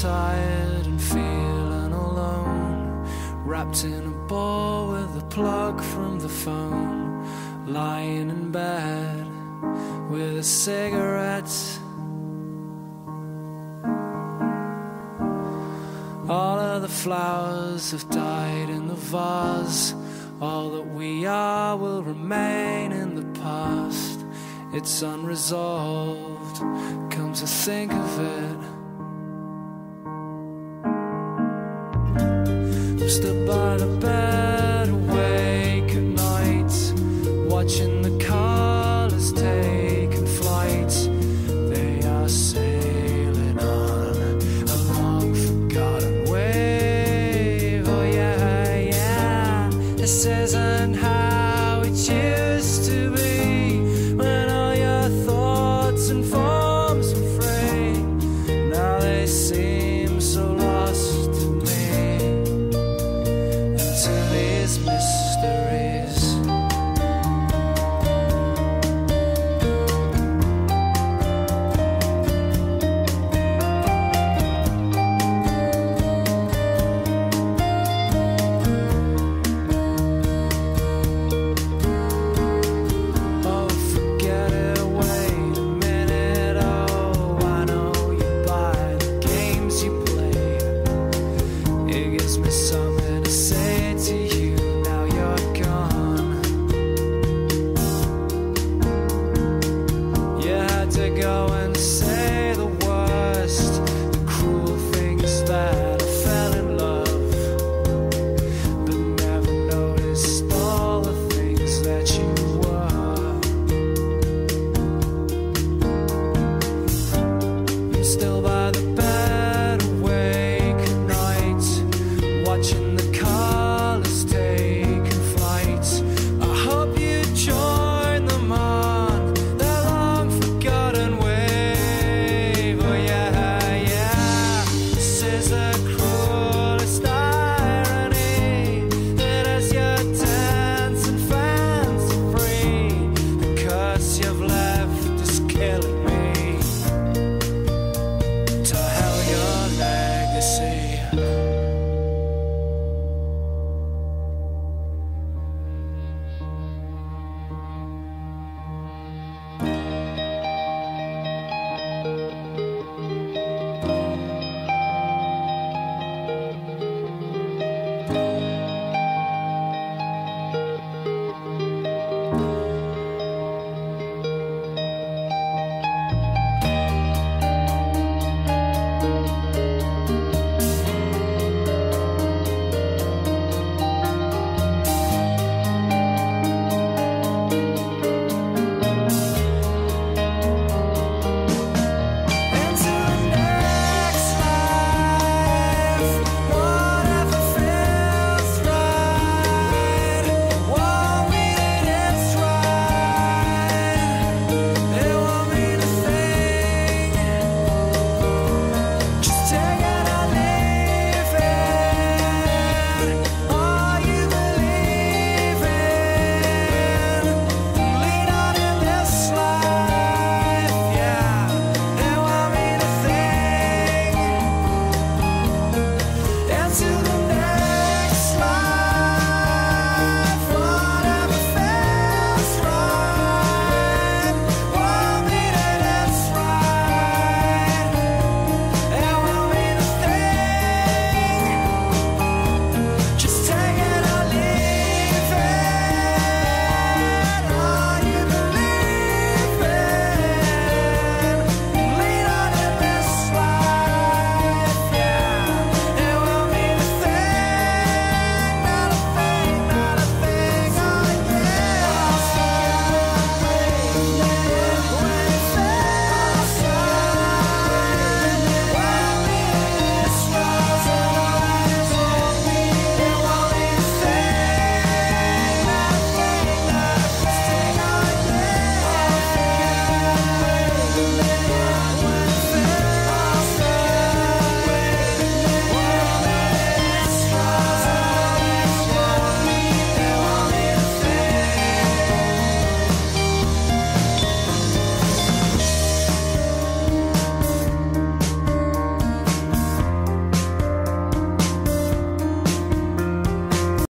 tired and feeling alone. Wrapped in a ball with a plug from the phone. Lying in bed with a cigarette. All of the flowers have died in the vase. All that we are will remain in the past. It's unresolved. Come to think of it. I'm stood by the bed,